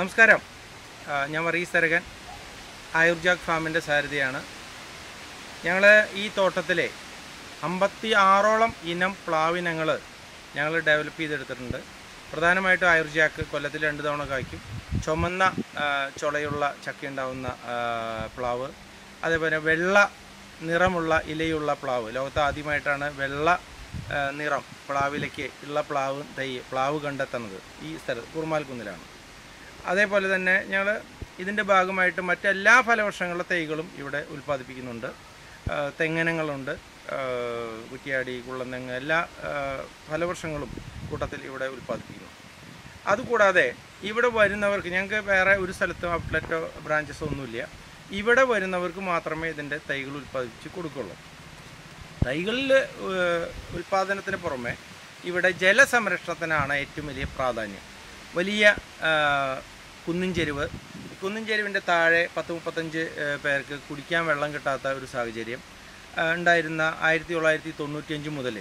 നമസ്കാരം. ഞാൻ വറീസ് തരകൻ. ആയുർജാഗ് ഫാമിന്റെ സാരഥിയാണ്. ഞങ്ങൾ ഈ തോട്ടത്തിലെ അമ്പത്തി ആറോളം ഇനം പ്ലാവിനങ്ങൾ ഞങ്ങൾ ഡെവലപ്പ് ചെയ്തെടുത്തിട്ടുണ്ട്. പ്രധാനമായിട്ടും ആയുർജാക്ക് കൊല്ലത്തിൽ രണ്ട് തവണ കായ്ക്കും. ചുമന്ന ചുളയുള്ള ചക്ക ഉണ്ടാവുന്ന പ്ലാവ്. അതേപോലെ വെള്ള നിറമുള്ള ഇലയുള്ള പ്ലാവ്. ലോകത്ത് ആദ്യമായിട്ടാണ് വെള്ള നിറം പ്ലാവിലേക്ക് ഉള്ള പ്ലാവ് തൈ പ്ലാവ് കണ്ടെത്തുന്നത് ഈ സ്ഥലത്ത്. കുറുമാൽക്കുന്നിലാണ്. അതേപോലെ തന്നെ ഞങ്ങൾ ഇതിന്റെ ഭാഗമായിട്ട് മറ്റെല്ലാ ഫലവൃക്ഷങ്ങളുടെ തൈകളും ഇവിടെ ഉൽപ്പാദിപ്പിക്കുന്നുണ്ട്. തെങ്ങനങ്ങളുണ്ട്. കുറ്റിയാടി കുള്ളന്തെങ്ങ് എല്ലാ ഫലവൃക്ഷങ്ങളും കൂട്ടത്തിൽ ഇവിടെ ഉൽപ്പാദിപ്പിക്കുന്നു. അതുകൂടാതെ ഇവിടെ വരുന്നവർക്ക് ഞങ്ങൾക്ക് വേറെ ഒരു സ്ഥലത്തും ഔട്ട്ലെറ്റോ ബ്രാഞ്ചസോ ഒന്നുമില്ല. ഇവിടെ വരുന്നവർക്ക് മാത്രമേ ഇതിന്റെ തൈകൾ ഉൽപ്പാദിപ്പിച്ച് കൊടുക്കുള്ളൂ. തൈകളിൽ ഉൽപ്പാദനത്തിന് പുറമെ ഇവിടെ ജലസംരക്ഷണത്തിനാണ് ഏറ്റവും വലിയ പ്രാധാന്യം. വലിയ ആ, കുന്നിൻ ചെരുവ് കുന്നിൻ ചെരുവിന്റെ താഴെ പത്ത് മുപ്പത്തഞ്ച് പേർക്ക് കുടിക്കാൻ വെള്ളം കിട്ടാത്ത ഒരു സാഹചര്യം ഉണ്ടായിരുന്ന ആയിരത്തി തൊള്ളായിരത്തി തൊണ്ണൂറ്റിയഞ്ച് മുതൽ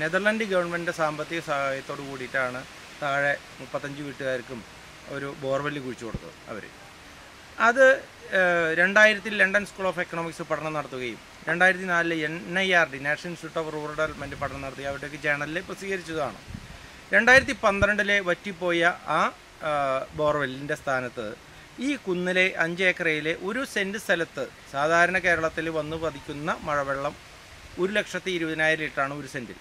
നെതർലൻഡ് ഗവൺമെന്റ് സാമ്പത്തിക സഹായത്തോട് കൂടിയിട്ടാണ് താഴെ മുപ്പത്തഞ്ച് വീട്ടുകാർക്കും ഒരു ബോർവെല്ല് കുഴിച്ചു കൊടുത്തത് അവർ അത് രണ്ടായിരത്തിൽ ലണ്ടൻ സ്കൂൾ ഓഫ് എക്കണോമിക്സ് പഠനം നടത്തുകയും രണ്ടായിരത്തി നാലിൽ N I R D national institute of rural development പഠനം നടത്തി അവിടേക്ക് ജേണലിൽ പ്രസിദ്ധീകരിച്ചതാണ്. രണ്ടായിരത്തി പന്ത്രണ്ടിലെ വറ്റിപ്പോയ ആ, ബോർവെല്ലിന്റെ സ്ഥാനത്ത്. ഈ കുന്നിലെ അഞ്ച് ഏക്കറയിലെ ഒരു സെന്റ് സ്ഥലത്ത് സാധാരണ കേരളത്തിൽ വന്ന് പതിക്കുന്ന മഴവെള്ളം ഒരു ലക്ഷത്തി ഇരുപതിനായിരം ലിറ്ററാണ് ഒരു സെന്റിൽ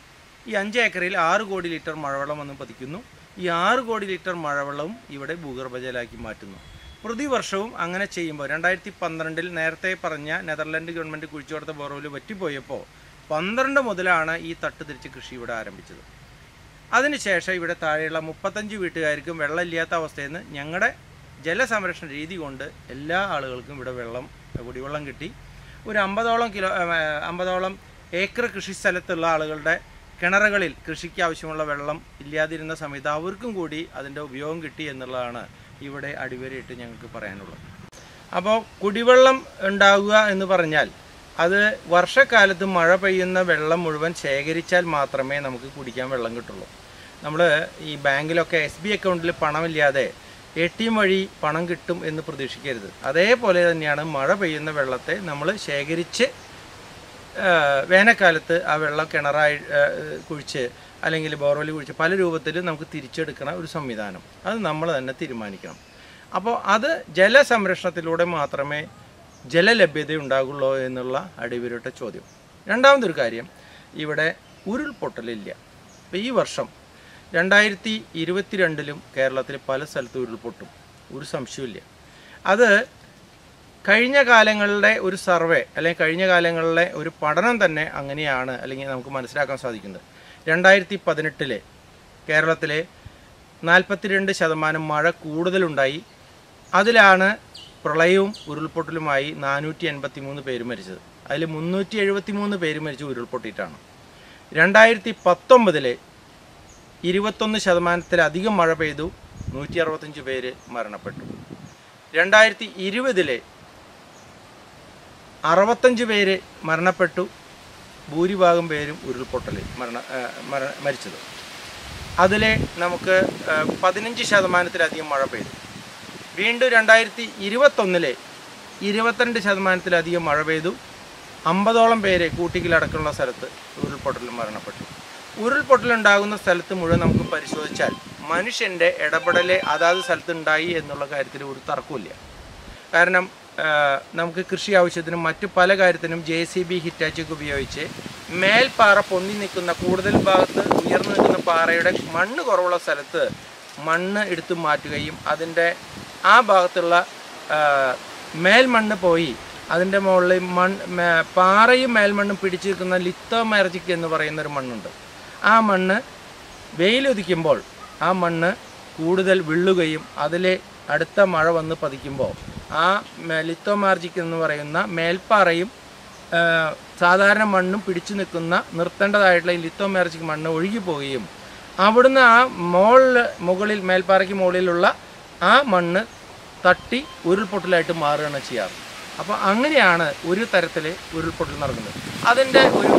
ഈ അഞ്ച് ഏക്കറിൽ ആറ് കോടി ലിറ്റർ മഴവെള്ളം വന്ന് പതിക്കുന്നു. ഈ ആറ് കോടി ലിറ്റർ മഴവെള്ളവും ഇവിടെ ഭൂഗർഭജലാക്കി മാറ്റുന്നു. പ്രതിവർഷവും അങ്ങനെ ചെയ്യുമ്പോൾ രണ്ടായിരത്തി പന്ത്രണ്ടിൽ നേരത്തെ പറഞ്ഞ നെതർലൻഡ് ഗവൺമെന്റ് കുഴിച്ചു കൊടുത്ത ബോർവെൽ വറ്റിപ്പോയപ്പോൾ പന്ത്രണ്ട് മുതലാണ് ഈ തട്ട് തിരിച്ച് കൃഷി ഇവിടെ ആരംഭിച്ചത്. അതിനുശേഷം ഇവിടെ താഴെയുള്ള മുപ്പത്തഞ്ച് വീട്ടുകാർക്കും വെള്ളമില്ലാത്ത അവസ്ഥയിൽ നിന്ന് ഞങ്ങളുടെ ജലസംരക്ഷണ രീതി കൊണ്ട് എല്ലാ ആളുകൾക്കും ഇവിടെ വെള്ളം കുടിവെള്ളം കിട്ടി. ഒരു അമ്പതോളം കിലോ അമ്പതോളം ഏക്കർ കൃഷി സ്ഥലത്തുള്ള ആളുകളുടെ കിണറുകളിൽ കൃഷിക്ക് ആവശ്യമുള്ള വെള്ളം ഇല്ലാതിരുന്ന സമയത്ത് അവർക്കും കൂടി അതിന്റെ ഉപയോഗം കിട്ടി എന്നുള്ളതാണ് ഇവിടെ അടിവരയിട്ട് ഞങ്ങൾക്ക് പറയാനുള്ളത്. അപ്പോൾ കുടിവെള്ളം ഉണ്ടാവുക എന്ന് പറഞ്ഞാൽ അത് വർഷക്കാലത്ത് മഴ പെയ്യുന്ന വെള്ളം മുഴുവൻ ശേഖരിച്ചാൽ മാത്രമേ നമുക്ക് കുടിക്കാൻ വെള്ളം കിട്ടുള്ളൂ. നമ്മൾ ഈ ബാങ്കിലൊക്കെ എസ് ബി അക്കൗണ്ടിൽ പണമില്ലാതെ എ ടി എം വഴി പണം കിട്ടും എന്ന് പ്രതീക്ഷിക്കരുത്. അതേപോലെ തന്നെയാണ് മഴ പെയ്യുന്ന വെള്ളത്തെ നമ്മൾ ശേഖരിച്ച് വേനൽക്കാലത്ത് ആ വെള്ളം കിണറായി കുഴിച്ച് അല്ലെങ്കിൽ ബോർവെൽ കുഴിച്ച് പല രൂപത്തിൽ നമുക്ക് തിരിച്ചെടുക്കണ ഒരു സംവിധാനം. അത് നമ്മൾ തന്നെ തീരുമാനിക്കണം. അപ്പോൾ അത് ജലസംരക്ഷണത്തിലൂടെ മാത്രമേ ജലലഭ്യത ഉണ്ടാകുള്ളൂ എന്നുള്ള അടിവരട്ട ചോദ്യം. രണ്ടാമതൊരു കാര്യം ഇവിടെ ഉരുൾപൊട്ടലില്ല. അപ്പോൾ ഈ വർഷം രണ്ടായിരത്തി ഇരുപത്തിരണ്ടിലും കേരളത്തിൽ പല സ്ഥലത്തും ഉരുൾപൊട്ടും. ഒരു സംശയമില്ല അത് കഴിഞ്ഞ കാലങ്ങളുടെ ഒരു സർവേ അല്ലെങ്കിൽ കഴിഞ്ഞ കാലങ്ങളിലെ ഒരു പഠനം തന്നെ അങ്ങനെയാണ് അല്ലെങ്കിൽ നമുക്ക് മനസ്സിലാക്കാൻ സാധിക്കുന്നത്. രണ്ടായിരത്തി പതിനെട്ടിലെ കേരളത്തിലെ നാൽപ്പത്തിരണ്ട് ശതമാനം മഴ കൂടുതലുണ്ടായി. അതിലാണ് പ്രളയവും ഉരുൾപൊട്ടലുമായി നാനൂറ്റി എൺപത്തി മൂന്ന് പേര് മരിച്ചത്. അതിൽ മുന്നൂറ്റി എഴുപത്തി മൂന്ന് പേര് മരിച്ചു ഉരുൾപൊട്ടിയിട്ടാണ്. രണ്ടായിരത്തി പത്തൊമ്പതിലെ ഇരുപത്തൊന്ന് ശതമാനത്തിലധികം മഴ പെയ്തു നൂറ്റി അറുപത്തഞ്ച് പേര് മരണപ്പെട്ടു. രണ്ടായിരത്തി ഇരുപതിലെ അറുപത്തഞ്ച് പേര് മരണപ്പെട്ടു ഭൂരിഭാഗം പേരും ഉരുൾപൊട്ടൽ മരണ മരിച്ചത്. അതിലെ നമുക്ക് പതിനഞ്ച് ശതമാനത്തിലധികം മഴ പെയ്തു. വീണ്ടും രണ്ടായിരത്തി ഇരുപത്തൊന്നിലെ ഇരുപത്തിരണ്ട് ശതമാനത്തിലധികം മഴ പെയ്തു. അമ്പതോളം പേരെ കൂട്ടിക്കിലടക്കമുള്ള സ്ഥലത്ത് ഉരുൾപൊട്ടൽ മരണപ്പെട്ടു. ഉരുൾപൊട്ടലുണ്ടാകുന്ന സ്ഥലത്ത് മുഴുവൻ നമുക്ക് പരിശോധിച്ചാൽ മനുഷ്യന്റെ ഇടപെടലെ അതാത് സ്ഥലത്തുണ്ടായി എന്നുള്ള കാര്യത്തിൽ ഒരു തർക്കമില്ല കാരണം നമുക്ക് കൃഷി ആവശ്യത്തിനും മറ്റു പല കാര്യത്തിനും ജെ സി ബി ഹിറ്റാച്ചൊക്കെ ഉപയോഗിച്ച് മേൽപ്പാറ പൊന്തി നിൽക്കുന്ന കൂടുതൽ ഭാഗത്ത് ഉയർന്നു നിൽക്കുന്ന പാറയുടെ മണ്ണ് കുറവുള്ള സ്ഥലത്ത് മണ്ണ് എടുത്തു മാറ്റുകയും അതിന്റെ ആ ഭാഗത്തുള്ള മേൽമണ്ണ് പോയി അതിന്റെ മുകളിൽ മൺ പാറയും മേൽമണ്ണും പിടിച്ചു നിൽക്കുന്ന ലിത്തോമാർജിക് എന്ന് പറയുന്ന ഒരു മണ്ണുണ്ട്. ആ മണ്ണ് വെയിലൊതിക്കുമ്പോൾ ആ മണ്ണ് കൂടുതൽ വിള്ളുകയും അതിലെ അടുത്ത മഴ വന്ന് പതിക്കുമ്പോൾ ആ ലിത്തോമാർജിക് എന്ന് പറയുന്ന മേൽപ്പാറയും സാധാരണ മണ്ണും പിടിച്ചു നിൽക്കുന്ന നിർത്തേണ്ടതായിട്ടുള്ള ഈ ലിത്തോമാർജിക് മണ്ണ് ഒഴുകി പോവുകയും അവിടുന്ന് ആ മോളിൽ മുകളിൽ മേൽപ്പാറയ്ക്ക് മുകളിലുള്ള ആ മണ്ണ് തട്ടി ഉരുൾപൊട്ടലായിട്ട് മാറുകയാണ് ചെയ്യാറ്. അപ്പോൾ അങ്ങനെയാണ് ഒരു തരത്തിൽ ഉരുൾപൊട്ടൽ നടക്കുന്നത്. അതിന്റെ ഒരു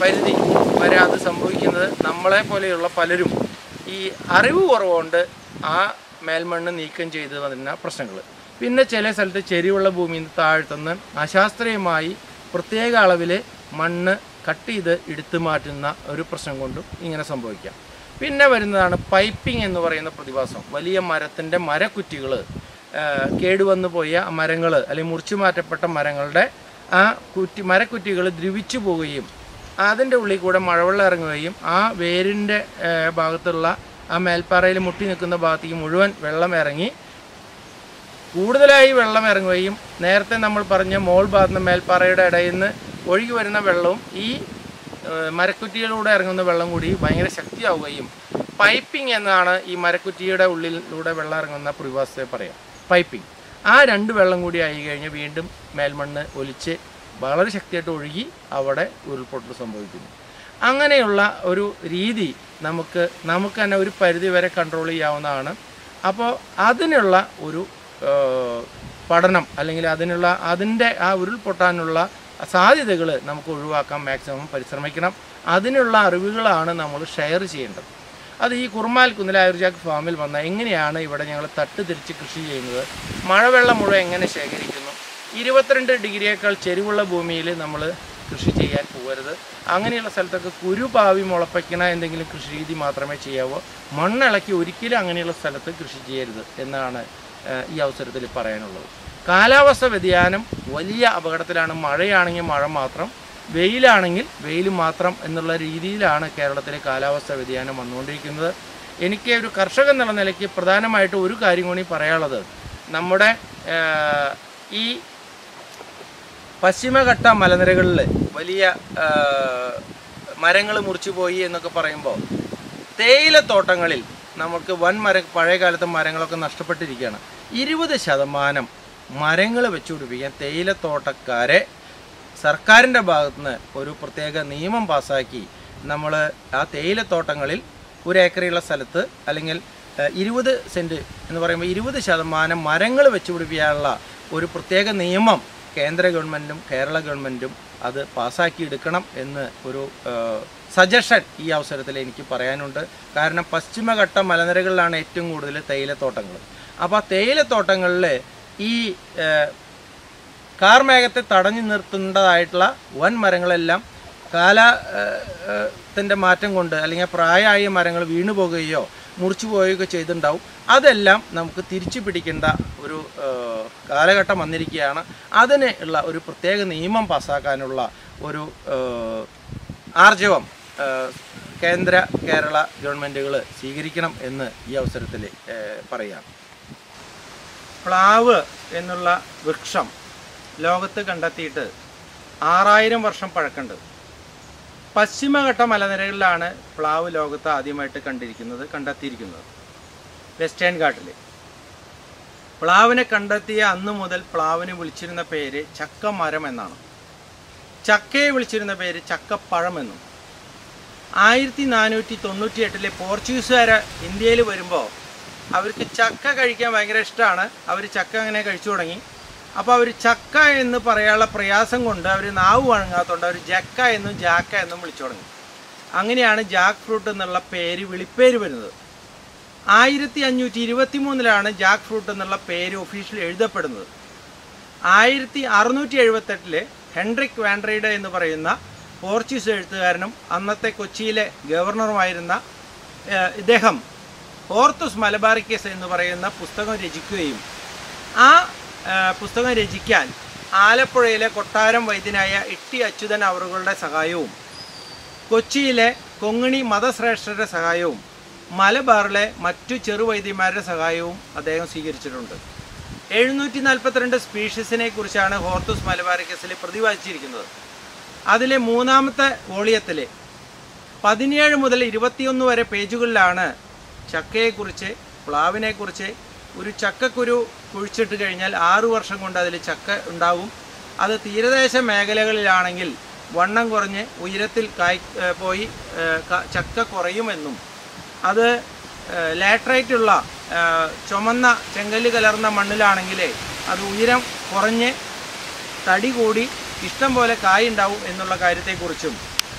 പരിധി വരെ അത് സംഭവിക്കുന്നത് നമ്മളെ പോലെയുള്ള പലരും ഈ അറിവ് കുറവുകൊണ്ട് ആ മേൽമണ്ണ് നീക്കം ചെയ്ത് വന്ന പ്രശ്നങ്ങൾ പിന്നെ ചില സ്ഥലത്ത് ചെരിവുള്ള ഭൂമിയിൽ നിന്ന് താഴ്ത്തുന്ന അശാസ്ത്രീയമായി പ്രത്യേക അളവിൽ മണ്ണ് കട്ട് ചെയ്ത് എടുത്തു മാറ്റുന്ന ഒരു പ്രശ്നം കൊണ്ടും ഇങ്ങനെ സംഭവിക്കാം. പിന്നെ വരുന്നതാണ് പൈപ്പിംഗ് എന്ന് പറയുന്ന പ്രതിഭാസം. വലിയ മരത്തിന്റെ മരക്കുറ്റികൾ കേടുവന്നു പോയ മരങ്ങൾ അല്ലെങ്കിൽ മുറിച്ചു മാറ്റപ്പെട്ട മരങ്ങളുടെ ആ കുറ്റി മരക്കുറ്റികൾ ദ്രവിച്ചു പോവുകയും അതിന്റെ ഉള്ളിൽ കൂടെ മഴവെള്ളം ഇറങ്ങുകയും ആ വേരിന്റെ ഭാഗത്തുള്ള ആ മേൽപ്പാറയിൽ മുട്ടി നിൽക്കുന്ന ഭാഗത്തേക്ക് മുഴുവൻ വെള്ളം ഇറങ്ങി കൂടുതലായി വെള്ളം ഇറങ്ങുകയും നേരത്തെ നമ്മൾ പറഞ്ഞ മോൾ ഭാഗത്ത് മേൽപ്പാറയുടെ ഇടയിൽ നിന്ന് ഒഴുകി വരുന്ന വെള്ളവും ഈ മരക്കുറ്റിയിലൂടെ ഇറങ്ങുന്ന വെള്ളം കൂടി ഭയങ്കര ശക്തിയാവുകയും പൈപ്പിംഗ് എന്നാണ് ഈ മരക്കുറ്റിയുടെ ഉള്ളിലൂടെ വെള്ളം ഇറങ്ങുന്ന പ്രതിഭാസത്തെ പറയാം. പൈപ്പിംഗ്. ആ രണ്ട് വെള്ളം കൂടി ആയി കഴിഞ്ഞ് വീണ്ടും മേൽമണ്ണ് ഒലിച്ച് വളരെ ശക്തിയായിട്ട് ഒഴുകി അവിടെ ഉരുൾപൊട്ടൽ സംഭവിക്കുന്നു. അങ്ങനെയുള്ള ഒരു രീതി നമുക്ക് നമുക്ക് തന്നെ ഒരു പരിധി വരെ കൺട്രോൾ ചെയ്യാവുന്നതാണ്. അപ്പോൾ അതിനുള്ള ഒരു പഠനം അല്ലെങ്കിൽ അതിനുള്ള അതിന്റെ ആ ഉരുൾപൊട്ടാനുള്ള സാധ്യതകൾ നമുക്ക് ഒഴിവാക്കാൻ മാക്സിമം പരിശ്രമിക്കണം. അതിനുള്ള അറിവുകളാണ് നമ്മൾ ഷെയർ ചെയ്യേണ്ടത്. അത് ഈ കുർമാൽ കുന്നിൽ ആയുർജാക്ക് ഫാമിൽ വന്ന എങ്ങനെയാണ് ഇവിടെ ഞങ്ങൾ തട്ട് തിരിച്ച് കൃഷി ചെയ്യുന്നത്? മഴവെള്ളം മുഴുവൻ എങ്ങനെ ശേഖരിക്കുന്നു? ഇരുപത്തിരണ്ട് ഡിഗ്രിയേക്കാൾ ചെരിവുള്ള ഭൂമിയിൽ നമ്മൾ കൃഷി ചെയ്യാൻ പോകരുത്. അങ്ങനെയുള്ള സ്ഥലത്തൊക്കെ കുരുപാവി മുളപ്പിക്കണ എന്തെങ്കിലും കൃഷി രീതി മാത്രമേ ചെയ്യാവൂ. മണ്ണിളക്കി ഒരിക്കലും അങ്ങനെയുള്ള സ്ഥലത്ത് കൃഷി ചെയ്യരുത് എന്നാണ് ഈ അവസരത്തിൽ പറയാനുള്ളത്. കാലാവസ്ഥ വ്യതിയാനം വലിയ അപകടത്തിലാണ്. മഴയാണെങ്കിൽ മഴ മാത്രം വെയിലാണെങ്കിൽ വെയിൽ മാത്രം എന്നുള്ള രീതിയിലാണ് കേരളത്തിലെ കാലാവസ്ഥ വ്യതിയാനം വന്നുകൊണ്ടിരിക്കുന്നത്. എനിക്ക് ഒരു കർഷകൻ എന്നുള്ള നിലയ്ക്ക് പ്രധാനമായിട്ട് ഒരു കാര്യം കൂടി പറയാനുള്ളത്. നമ്മുടെ ഈ പശ്ചിമഘട്ട മലനിരകളിൽ വലിയ മരങ്ങൾ മുറിച്ചു പോയി എന്നൊക്കെ പറയുമ്പോൾ തേയിലത്തോട്ടങ്ങളിൽ നമുക്ക് വൻ മര പഴയ കാലത്തെ മരങ്ങളൊക്കെ നഷ്ടപ്പെട്ടിരിക്കുകയാണ്. ഇരുപത് ശതമാനം മരങ്ങൾ വെച്ചുപിടിപ്പിക്കാൻ തേയിലത്തോട്ടക്കാരെ സർക്കാരിന്റെ ഭാഗത്തുനിന്ന് ഒരു പ്രത്യേക നിയമം പാസ്സാക്കി നമ്മൾ ആ തേയിലത്തോട്ടങ്ങളിൽ ഒരു ഏക്കറിയുള്ള സ്ഥലത്ത് അല്ലെങ്കിൽ ഇരുപത് സെന്റ് എന്ന് പറയുമ്പോൾ ഇരുപത് ശതമാനം മരങ്ങൾ വെച്ചുപിടിപ്പിക്കാനുള്ള ഒരു പ്രത്യേക നിയമം കേന്ദ്ര ഗവൺമെന്റും കേരള ഗവൺമെന്റും അത് പാസ്സാക്കി എടുക്കണം എന്ന് ഒരു സജഷൻ ഈ അവസരത്തിൽ എനിക്ക് പറയാനുണ്ട്. കാരണം പശ്ചിമഘട്ട മലനിരകളിലാണ് ഏറ്റവും കൂടുതൽ തേയിലത്തോട്ടങ്ങൾ. അപ്പോൾ ആ തേയിലത്തോട്ടങ്ങളിൽ ഈ കാർമേഘത്തെ തടഞ്ഞു നിർത്തേണ്ടതായിട്ടുള്ള വൻ മരങ്ങളെല്ലാം കാല ത്തിന്റെ മാറ്റം കൊണ്ട് അല്ലെങ്കിൽ പ്രായമായ മരങ്ങൾ വീണു പോകുകയോ മുറിച്ചു പോവുകയോ ചെയ്തിട്ടുണ്ടാവും. അതെല്ലാം നമുക്ക് തിരിച്ചു പിടിക്കേണ്ട ഒരു കാലഘട്ടം വന്നിരിക്കുകയാണ്. അതിന് ഉള്ള ഒരു പ്രത്യേക നിയമം പാസ്സാക്കാനുള്ള ഒരു ആർജവം കേന്ദ്ര കേരള ഗവൺമെന്റുകൾ സ്വീകരിക്കണം എന്ന് ഈ അവസരത്തിൽ പറയാം. പ്ലാവ് എന്നുള്ള വൃക്ഷം ലോകത്ത് കണ്ടെത്തിയിട്ട് ആറായിരം വർഷം പഴക്കമുണ്ട് പശ്ചിമഘട്ട മലനിരകളിലാണ് പ്ലാവ് ലോകത്ത് ആദ്യമായിട്ട് കണ്ടിരിക്കുന്നത് കണ്ടെത്തിയിരിക്കുന്നത്. വെസ്റ്റേൺ ഘാട്ടിൽ പ്ലാവിനെ കണ്ടെത്തിയ അന്ന് മുതൽ പ്ലാവിനെ വിളിച്ചിരുന്ന പേര് ചക്കമരം എന്നാണ്. ചക്കയെ വിളിച്ചിരുന്ന പേര് ചക്കപ്പഴം എന്നും. ആയിരത്തി നാനൂറ്റി തൊണ്ണൂറ്റി എട്ടിലെ പോർച്ചുഗീസുകാർ ഇന്ത്യയിൽ വരുമ്പോൾ അവർക്ക് ചക്ക കഴിക്കാൻ ഭയങ്കര ഇഷ്ടമാണ് അവർ ചക്ക അങ്ങനെ കഴിച്ചു തുടങ്ങി. അപ്പോൾ അവർ ചക്ക എന്ന് പറയാനുള്ള പ്രയാസം കൊണ്ട് അവർ നാവ് വഴങ്ങാത്തതുകൊണ്ട് അവർ ജക്ക എന്നും ജാക്ക എന്നും വിളിച്ചു തുടങ്ങി. അങ്ങനെയാണ് ജാക്ക് ഫ്രൂട്ട് എന്നുള്ള പേര് വിളിപ്പേര് വരുന്നത്. ആയിരത്തി അഞ്ഞൂറ്റി ഇരുപത്തി മൂന്നിലാണ് ജാക്ക് ഫ്രൂട്ട് എന്നുള്ള പേര് ഒഫീഷ്യൽ എഴുതപ്പെടുന്നത്. ആയിരത്തി അറുന്നൂറ്റി എഴുപത്തെട്ടിൽ ഹെൻറിക് വാൻഡ്രൈഡ് എന്ന് പറയുന്ന പോർച്ചുഗീസ് എഴുത്തുകാരനും അന്നത്തെ കൊച്ചിയിലെ ഗവർണറുമായിരുന്ന ഇദ്ദേഹം ഓർത്തുസ് മലബാറിക്കസ് എന്ന് പറയുന്ന പുസ്തകം രചിക്കുകയും ആ പുസ്തകം രചിക്കാൻ ആലപ്പുഴയിലെ കൊട്ടാരം വൈദ്യനായ ഇട്ടി അച്യുതൻ അവറുകളുടെ സഹായവും കൊച്ചിയിലെ കൊങ്ങിണി മതശ്രേഷ്ഠരുടെ സഹായവും മലബാറിലെ മറ്റു ചെറുവൈദ്യന്മാരുടെ സഹായവും അദ്ദേഹം സ്വീകരിച്ചിട്ടുണ്ട്. എഴുന്നൂറ്റി നാൽപ്പത്തിരണ്ട് സ്പീഷീസിനെ കുറിച്ചാണ് ഹോർത്തുസ് മലബാറിക്കസിൽ പ്രതിപാദിച്ചിരിക്കുന്നത് അതിലെ മൂന്നാമത്തെ വോളിയത്തിൽ പതിനേഴ് മുതൽ ഇരുപത്തിയൊന്ന് വരെ പേജുകളിലാണ് ചക്കയെക്കുറിച്ച് പ്ലാവിനെക്കുറിച്ച് ഒരു ചക്കക്കുരു കുഴിച്ചിട്ട് കഴിഞ്ഞാൽ ആറു വർഷം കൊണ്ട് അതിൽ ചക്ക ഉണ്ടാവും. അത് തീരദേശ മേഖലകളിലാണെങ്കിൽ വണ്ണം കുറഞ്ഞ് ഉയരത്തിൽ കായ് പോയി ചക്ക കുറയുമെന്നും. അത് ലാട്രൈറ്റുള്ള ചുമന്ന ചെങ്കല്ല് കലർന്ന മണ്ണിലാണെങ്കിൽ അത് ഉയരം കുറഞ്ഞ് തടി കൂടി ഇഷ്ടം പോലെ കായ് ഉണ്ടാവും എന്നുള്ള കാര്യത്തെക്കുറിച്ചും.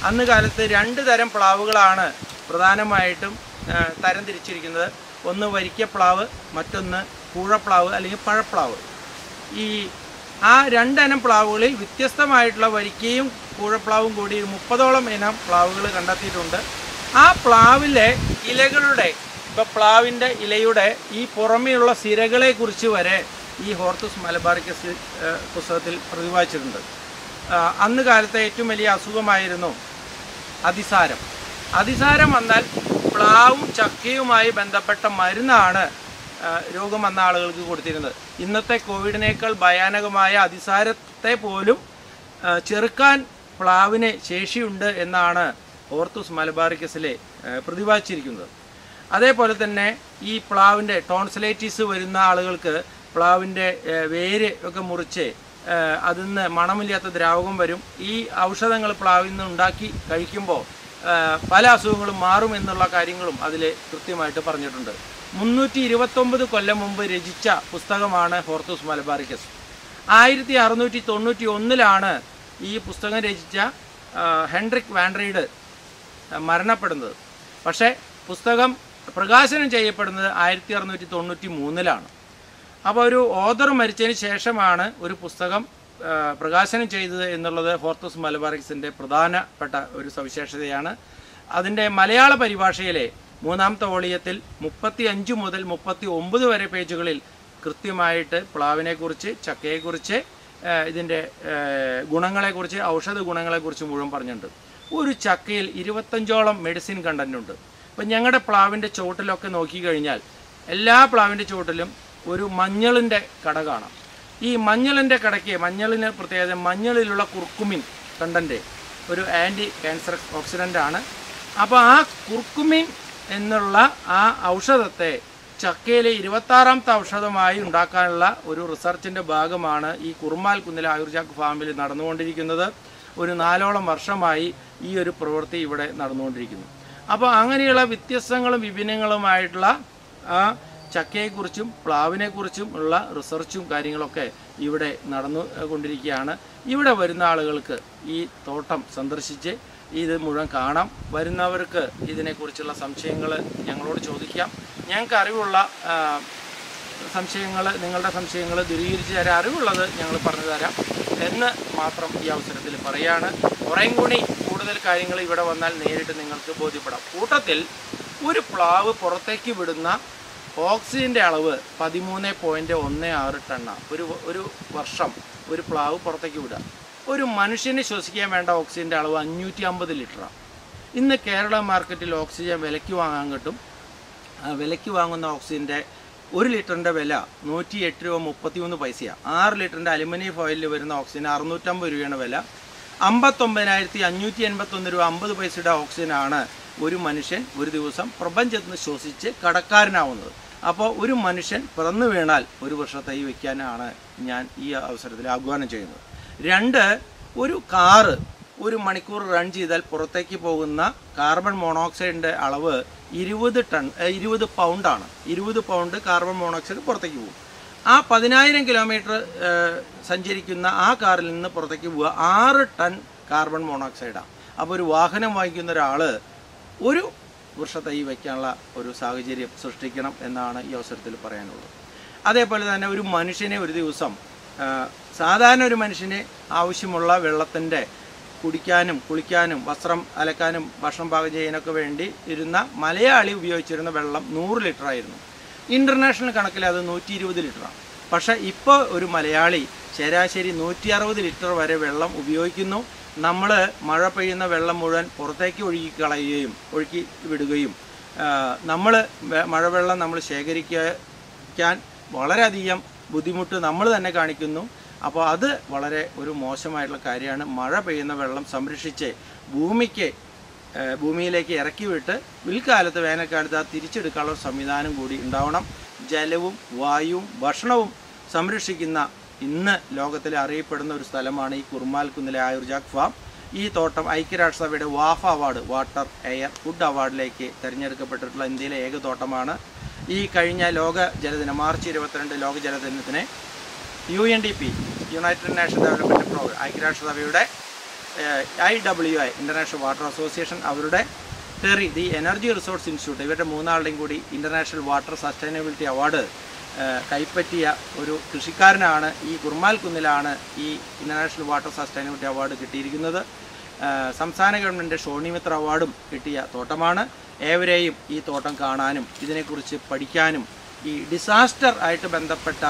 അന്ന് കാലത്ത് രണ്ട് തരം പ്ലാവുകളാണ് പ്രധാനമായിട്ടും തരംതിരിച്ചിരിക്കുന്നത് തരം തിരിച്ചിരിക്കുന്നത് ഒന്ന് വരിക്കപ്ലാവ് മറ്റൊന്ന് കൂഴപ്ലാവ് അല്ലെങ്കിൽ പഴപ്ലാവ്. ഈ ആ രണ്ടിനം പ്ലാവുകളിൽ വ്യത്യസ്തമായിട്ടുള്ള വരിക്കയും കൂഴപ്ലാവും കൂടി മുപ്പതോളം ഇനം പ്ലാവുകൾ കണ്ടെത്തിയിട്ടുണ്ട്. ആ പ്ലാവിലെ ഇലകളുടെ ഇപ്പോൾ പ്ലാവിന്റെ ഇലയുടെ ഈ പുറമെയുള്ള സിരകളെക്കുറിച്ച് വരെ ഈ ഹോർത്തുസ് മലബാറിക്കസ് ഏഹ്, പുസ്തകത്തിൽ പ്രതിപാദിച്ചിട്ടുണ്ട്. അന്ന് കാലത്തെ ഏറ്റവും വലിയ അസുഖമായിരുന്നു അതിസാരം. അതിസാരം വന്നാൽ പ്ലാവും ചക്കയുമായി ബന്ധപ്പെട്ട മരുന്നാണ് രോഗം വന്ന ആളുകൾക്ക് കൊടുത്തിരുന്നത്. ഇന്നത്തെ കോവിഡിനേക്കാൾ ഭയാനകമായ അതിസാരത്തെ പോലും ചെറുക്കാൻ പ്ലാവിന് ശേഷിയുണ്ട് എന്നാണ് ഓർത്തുസ് മലബാറിക്കസിലെ പ്രതിപാദിച്ചിരിക്കുന്നത്. അതേപോലെ തന്നെ ഈ പ്ലാവിന്റെ ടോൺസിലൈറ്റിസ് വരുന്ന ആളുകൾക്ക് പ്ലാവിന്റെ വേര് ഒക്കെ മുറിച്ച് അതിൽ നിന്ന് മണമില്ലാത്ത ദ്രാവകം വരും. ഈ ഔഷധങ്ങൾ പ്ലാവിൽ നിന്ന് ഉണ്ടാക്കി കഴിക്കുമ്പോൾ പല അസുഖങ്ങളും മാറും എന്നുള്ള കാര്യങ്ങളും അതിൽ കൃത്യമായിട്ട് പറഞ്ഞിട്ടുണ്ട്. മുന്നൂറ്റി ഇരുപത്തൊമ്പത് കൊല്ലം മുമ്പ് രചിച്ച പുസ്തകമാണ് ഹോർത്തൂസ് മലബാറിക്കസ് ആയിരത്തി അറുന്നൂറ്റി തൊണ്ണൂറ്റി ഒന്നിലാണ് ഈ പുസ്തകം രചിച്ച ഹെൻഡ്രിക് വാൻഡ്രീഡ് മരണപ്പെടുന്നത്. പക്ഷേ പുസ്തകം പ്രകാശനം ചെയ്യപ്പെടുന്നത് ആയിരത്തി അറുന്നൂറ്റി തൊണ്ണൂറ്റി മൂന്നിലാണ് അപ്പോൾ ഒരു ഓതർ മരിച്ചതിന് ശേഷമാണ് ഒരു പുസ്തകം പ്രകാശനം ചെയ്തത് എന്നുള്ളത് ഫോർത്തസ് മലബാറിക്സിന്റെ പ്രധാനപ്പെട്ട ഒരു സവിശേഷതയാണ്. അതിന്റെ മലയാള പരിഭാഷയിലെ മൂന്നാമത്തെ വോളിയത്തിൽ മുപ്പത്തി അഞ്ച് മുതൽ മുപ്പത്തി ഒമ്പത് വരെ പേജുകളിൽ കൃത്യമായിട്ട് പ്ലാവിനെക്കുറിച്ച് ചക്കയെക്കുറിച്ച് ഇതിന്റെ ഗുണങ്ങളെക്കുറിച്ച് ഔഷധ ഗുണങ്ങളെക്കുറിച്ച് മുഴുവൻ പറഞ്ഞിട്ടുണ്ട്. ഒരു ചക്കയിൽ ഇരുപത്തഞ്ചോളം മെഡിസിൻ കണ്ടന്റുണ്ട് ഉണ്ട്. അപ്പം ഞങ്ങളുടെ പ്ലാവിന്റെ ചുവട്ടിലൊക്കെ നോക്കിക്കഴിഞ്ഞാൽ എല്ലാ പ്ലാവിന്റെ ചുവട്ടിലും ഒരു മഞ്ഞളിന്റെ കട കാണാം. ഈ മഞ്ഞളിന്റെ കടയ്ക്ക് മഞ്ഞളിന് പ്രത്യേകത മഞ്ഞളിലുള്ള കുർക്കുമിൻ കണ്ടന്റ് ഒരു ആന്റി ക്യാൻസർ ഓക്സിഡന്റ് ആണ്. അപ്പോൾ ആ കുർക്കുമിൻ എന്നുള്ള ആ ഔഷധത്തെ ചക്കയിലെ ഇരുപത്താറാമത്തെ ഔഷധമായി ഉണ്ടാക്കാനുള്ള ഒരു റിസർച്ചിന്റെ ഭാഗമാണ് ഈ കുറുമാൽ കുന്നിലെ ആയുർജാക്ക് ഫാമിൽ നടന്നുകൊണ്ടിരിക്കുന്നത്. ഒരു നാലോളം വർഷമായി ഈ ഒരു പ്രവൃത്തി ഇവിടെ നടന്നുകൊണ്ടിരിക്കുന്നു. അപ്പോൾ അങ്ങനെയുള്ള വ്യത്യസ്തങ്ങളും വിഭിന്നങ്ങളുമായിട്ടുള്ള ചക്കയെക്കുറിച്ചും പ്ലാവിനെക്കുറിച്ചും ഉള്ള റിസർച്ചും കാര്യങ്ങളൊക്കെ ഇവിടെ നടന്നു കൊണ്ടിരിക്കുകയാണ്. ഇവിടെ വരുന്ന ആളുകൾക്ക് ഈ തോട്ടം സന്ദർശിച്ച് ഇത് മുഴുവൻ കാണാം. വരുന്നവർക്ക് ഇതിനെക്കുറിച്ചുള്ള സംശയങ്ങൾ ഞങ്ങളോട് ചോദിക്കാം. ഞങ്ങൾക്ക് അറിവുള്ള സംശയങ്ങൾ നിങ്ങളുടെ സംശയങ്ങൾ ദൂരീകരിച്ച് തരാൻ അറിവുള്ളത് ഞങ്ങൾ പറഞ്ഞു തരാം. എന്ന് മാത്രം ഈ അവസരത്തിൽ പറയാണ്. കുറേയും കൂടി കൂടുതൽ കാര്യങ്ങൾ ഇവിടെ വന്നാൽ നേരിട്ട് നിങ്ങൾക്ക് ബോധ്യപ്പെടാം. കൂട്ടത്തിൽ ഒരു പ്ലാവ് പുറത്തേക്ക് വിടുന്ന ഓക്സിജന്റെ അളവ് പതിമൂന്ന് പോയിന്റ് ഒന്ന് ആറ് ടണ്ണ. ഒരു ഒരു വർഷം ഒരു പ്ലാവ് പുറത്തേക്ക് വിടുക. ഒരു മനുഷ്യന് ശ്വസിക്കാൻ വേണ്ട ഓക്സിജന്റെ അളവ് അഞ്ഞൂറ്റി അമ്പത് ലിറ്ററാണ് ഇന്ന് കേരള മാർക്കറ്റിൽ ഓക്സിജൻ വിലയ്ക്ക് വാങ്ങാൻ കിട്ടും. വിലയ്ക്ക് വാങ്ങുന്ന ഓക്സിജന്റെ ഒരു ലിറ്ററിന്റെ വില നൂറ്റി എട്ട് രൂപ മുപ്പത്തിമൂന്ന് പൈസയാണ് ആറ് ലിറ്ററിന്റെ അലുമിനിയം ഫോയിലിൽ വരുന്ന ഓക്സിജൻ അറുന്നൂറ്റമ്പത് രൂപയാണ് വില. അമ്പത്തൊമ്പതിനായിരത്തി അഞ്ഞൂറ്റി എൺപത്തൊന്ന് രൂപ അമ്പത് പൈസയുടെ ഓക്സിജനാണ് ഒരു മനുഷ്യൻ ഒരു ദിവസം പ്രപഞ്ചത്തിൽ നിന്ന് ശ്വസിച്ച് കടക്കാരനാവുന്നത്. അപ്പോൾ ഒരു മനുഷ്യൻ പിറന്നു വീണാൽ ഒരു വർഷത്തൈ വയ്ക്കാനാണ് ഞാൻ ഈ അവസരത്തിൽ ആഹ്വാനം ചെയ്യുന്നത്. രണ്ട് ഒരു കാറ് ഒരു മണിക്കൂർ റൺ ചെയ്താൽ പുറത്തേക്ക് പോകുന്ന കാർബൺ മോണോക്സൈഡിന്റെ അളവ് ഇരുപത് ടൺ ഇരുപത് പൗണ്ടാണ് ഇരുപത് പൗണ്ട് കാർബൺ മോണോക്സൈഡ് പുറത്തേക്ക് പോകും. ആ പതിനായിരം കിലോമീറ്റർ സഞ്ചരിക്കുന്ന ആ കാറിൽ നിന്ന് പുറത്തേക്ക് പോവുക ആറ് ടൺ കാർബൺ മോണോക്സൈഡാണ് അപ്പോൾ ഒരു വാഹനം വാങ്ങിക്കുന്ന ഒരാൾ ഒരു വൃക്ഷത്തൈ വയ്ക്കാനുള്ള ഒരു സാഹചര്യം സൃഷ്ടിക്കണം എന്നാണ് ഈ അവസരത്തിൽ പറയാനുള്ളത്. അതേപോലെ തന്നെ ഒരു മനുഷ്യനെ ഒരു ദിവസം സാധാരണ ഒരു മനുഷ്യന് ആവശ്യമുള്ള വെള്ളത്തിന്റെ കുടിക്കാനും കുളിക്കാനും വസ്ത്രം അലക്കാനും ഭക്ഷണം പാകം ചെയ്യാനൊക്കെ വേണ്ടി ഇരുന്ന മലയാളി ഉപയോഗിച്ചിരുന്ന വെള്ളം നൂറ് ലിറ്റർ ആയിരുന്നു. ഇന്റർനാഷണൽ കണക്കിൽ അത് നൂറ്റി ഇരുപത് ലിറ്ററാണ് പക്ഷേ ഇപ്പോൾ ഒരു മലയാളി ശരാശരി നൂറ്റി അറുപത് ലിറ്റർ വരെ വെള്ളം ഉപയോഗിക്കുന്നു. നമ്മൾ മഴ പെയ്യുന്ന വെള്ളം മുഴുവൻ പുറത്തേക്ക് ഒഴുകി കളയുകയും ഒഴുക്കി വിടുകയും നമ്മൾ മഴവെള്ളം നമ്മൾ ശേഖരിക്കാൻ വളരെയധികം ബുദ്ധിമുട്ട് നമ്മൾ തന്നെ കാണിക്കുന്നു. അപ്പോൾ അത് വളരെ ഒരു മോശമായിട്ടുള്ള കാര്യമാണ്. മഴ പെയ്യുന്ന വെള്ളം സംരക്ഷിച്ച് ഭൂമിക്ക് ഭൂമിയിലേക്ക് ഇറക്കി വിട്ട് വിൽക്കാലത്ത് വേനൽക്കാലത്ത് അത് തിരിച്ചെടുക്കാനുള്ള സംവിധാനം കൂടി ഉണ്ടാവണം. ജലവും വായുവും ഭക്ഷണവും സംരക്ഷിക്കുന്ന ഇന്ന് ലോകത്തിൽ അറിയപ്പെടുന്ന ഒരു സ്ഥലമാണ് ഈ കുർമാൽ കുന്നിലെ ആയുർജാക് ഫാം ഈ തോട്ടം ഐക്യരാഷ്ട്രസഭയുടെ വാഫ അവാർഡ് വാട്ടർ എയർ ഫുഡ് അവാർഡിലേക്ക് തിരഞ്ഞെടുക്കപ്പെട്ടിട്ടുള്ള ഇന്ത്യയിലെ ഏക തോട്ടമാണ്. ഈ കഴിഞ്ഞ ലോക ജലദിനം മാർച്ച് ഇരുപത്തിരണ്ട് ലോക ജലദിനത്തിന് U N D P united nation development programme ഐക്യരാഷ്ട്രസഭയുടെ I W I international water association അവരുടെ TERI the energy resource institute ഇവരുടെ മൂന്നാളുടെയും കൂടി ഇന്റർനാഷണൽ വാട്ടർ സസ്റ്റൈനബിലിറ്റി അവാർഡ് കൈപ്പറ്റിയ ഒരു കൃഷിക്കാരനാണ് ഈ ഗുർമാൽ കുന്നിലാണ് ഈ ഇന്റർനാഷണൽ വാട്ടർ സസ്റ്റൈനബിലിറ്റി അവാർഡ് കിട്ടിയിരിക്കുന്നത്. സംസ്ഥാന ഗവൺമെന്റ് ഷോണിമിത്ര അവാർഡും കിട്ടിയ തോട്ടമാണ്. ഏവരെയും ഈ തോട്ടം കാണാനും ഇതിനെക്കുറിച്ച് പഠിക്കാനും ഈ ഡിസാസ്റ്റർ ആയിട്ട് ബന്ധപ്പെട്ട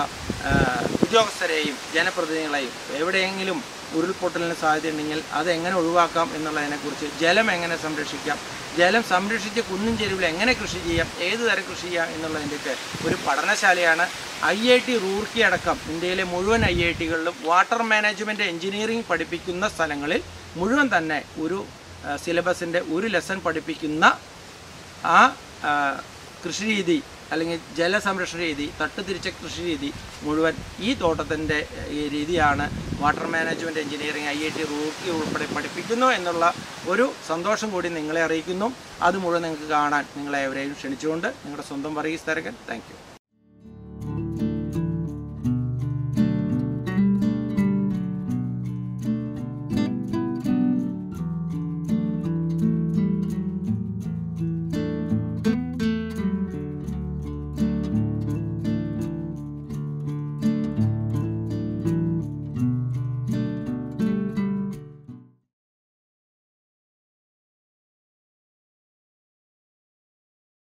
ഉദ്യോഗസ്ഥരെയും ജനപ്രതിനിധികളെയും എവിടെയെങ്കിലും ഉരുൾപൊട്ടലിന് സാധ്യതയുണ്ടെങ്കിൽ അത് എങ്ങനെ ഒഴിവാക്കാം എന്നുള്ളതിനെക്കുറിച്ച് ജലം എങ്ങനെ സംരക്ഷിക്കാം ജലം സംരക്ഷിച്ച് കുന്നും ചെരുവിൽ എങ്ങനെ കൃഷി ചെയ്യാം? ഏത് തരം കൃഷി ചെയ്യാം എന്നുള്ളതിന്റെയൊക്കെ ഒരു പഠനശാലയാണ് ഐ ഐ ടി റൂർക്കി അടക്കം ഇന്ത്യയിലെ മുഴുവൻ ഐ ഐ ടികളിലും വാട്ടർ മാനേജ്മെന്റ് എഞ്ചിനീയറിംഗ് പഠിപ്പിക്കുന്ന സ്ഥലങ്ങളിൽ മുഴുവൻ തന്നെ ഒരു സിലബസിന്റെ ഒരു ലെസൺ പഠിപ്പിക്കുന്ന ആ കൃഷി കൃഷിരീതി അല്ലെങ്കിൽ ജലസംരക്ഷണ രീതി തട്ടുതിരിച്ച കൃഷി രീതി മുഴുവൻ ഈ തോട്ടത്തിന്റെ രീതിയാണ് water management engineering I I T Roorkee ഉൾപ്പെടെ പഠിപ്പിക്കുന്നു എന്നുള്ള ഒരു സന്തോഷം കൂടി നിങ്ങളെ അറിയിക്കുന്നു. അത് മുഴുവൻ നിങ്ങൾക്ക് കാണാൻ നിങ്ങളെ എവരെയും ക്ഷണിച്ചുകൊണ്ട് നിങ്ങളുടെ സ്വന്തം വർഗീസ് തരകൻ താങ്ക്